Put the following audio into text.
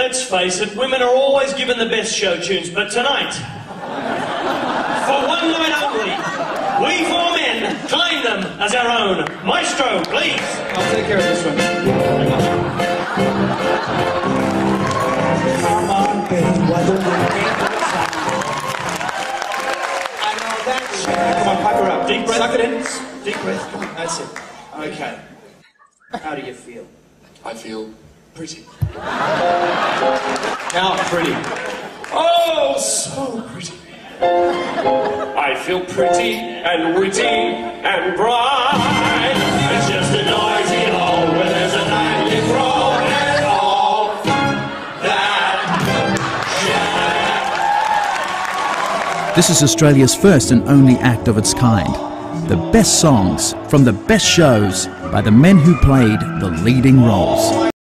Let's face it, women are always given the best show tunes, but tonight, for one night only, we four men claim them as our own. Maestro, please. I'll take care of this one. Come on, baby, why don't you take the? I know that shit. Come on, pipe her up. Deep breath. Suck it in. Deep breath. Come on, that's it. Okay. How do you feel? I feel pretty. Now, pretty. Oh, so pretty. I feel pretty and witty and bright. It's just a noisy hole where there's a nightly brawl and all that This is Australia's first and only act of its kind. The best songs from the best shows by the men who played the leading roles.